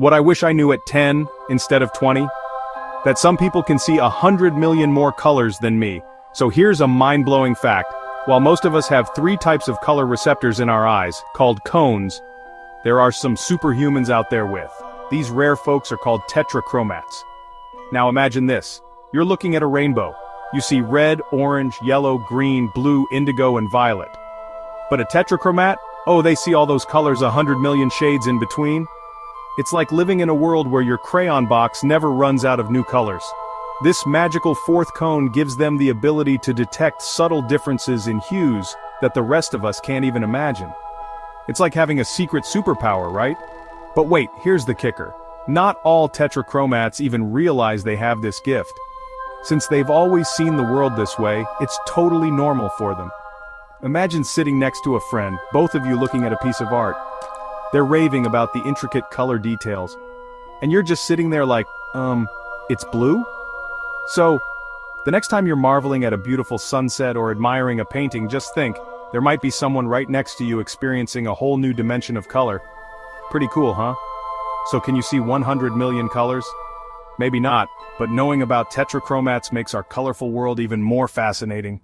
What I wish I knew at 10 instead of 20? That some people can see a hundred million more colors than me. So here's a mind-blowing fact. While most of us have three types of color receptors in our eyes, called cones, there are some superhumans out there with. These rare folks are called tetrachromats. Now imagine this. You're looking at a rainbow. You see red, orange, yellow, green, blue, indigo, and violet. But a tetrachromat? Oh, they see all those colors a hundred million shades in between? It's like living in a world where your crayon box never runs out of new colors. This magical fourth cone gives them the ability to detect subtle differences in hues that the rest of us can't even imagine. It's like having a secret superpower, right? But wait, here's the kicker. Not all tetrachromats even realize they have this gift. Since they've always seen the world this way, it's totally normal for them. Imagine sitting next to a friend, both of you looking at a piece of art. They're raving about the intricate color details. And you're just sitting there like, um, it's blue? So, the next time you're marveling at a beautiful sunset or admiring a painting, just think, there might be someone right next to you experiencing a whole new dimension of color. Pretty cool, huh? So can you see 100 million colors? Maybe not, but knowing about tetrachromats makes our colorful world even more fascinating.